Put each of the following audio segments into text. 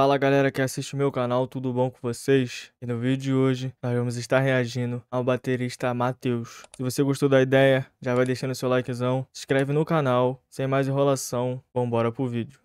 Fala galera que assiste o meu canal, tudo bom com vocês? E no vídeo de hoje nós vamos estar reagindo ao baterista Matheus. Se você gostou da ideia, já vai deixando seu likezão, se inscreve no canal, sem mais enrolação, vambora pro vídeo.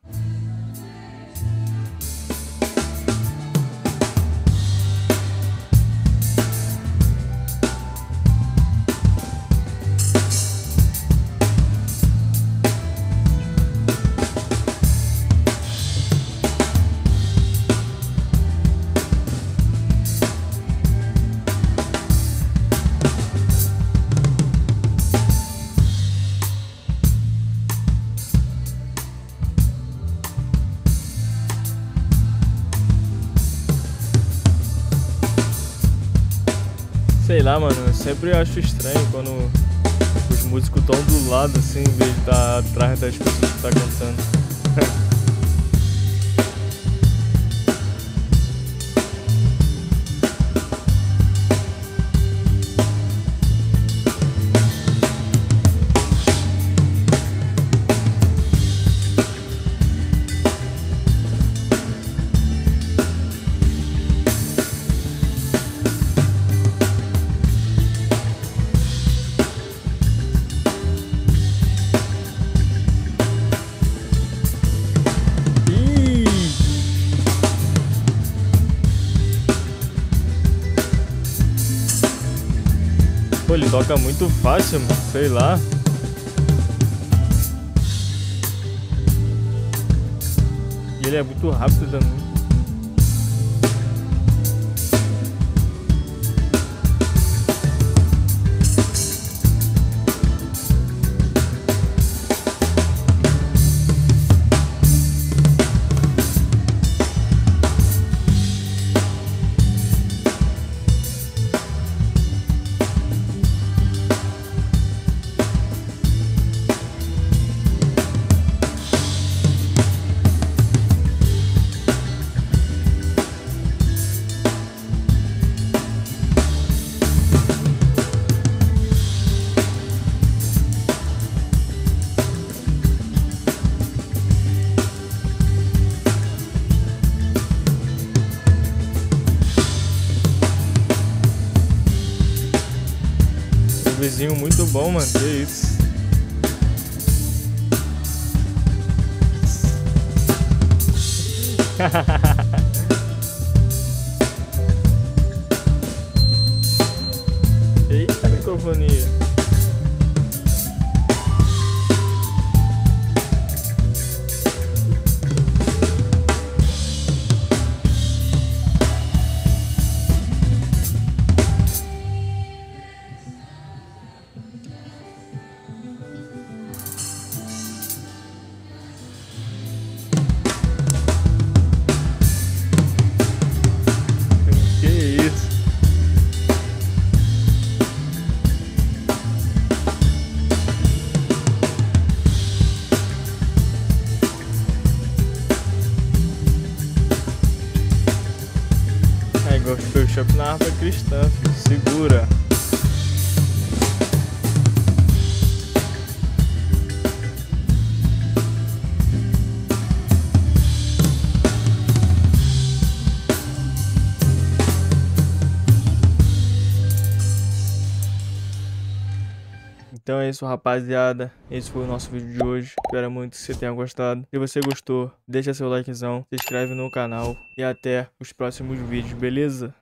Sei lá, mano, eu sempre acho estranho quando os músicos estão do lado, assim, em vez de estar tá atrás das pessoas que tá cantando. ele toca muito fácil, mano. sei lá. E ele é muito rápido também. Vizinho muito bom, mano. Que isso. Eita, microfonia. Workshop na harpa cristã, filho. segura. Então é isso, rapaziada. Esse foi o nosso vídeo de hoje. Espero muito que você tenha gostado. Se você gostou, deixa seu likezão, se inscreve no canal e até os próximos vídeos, beleza?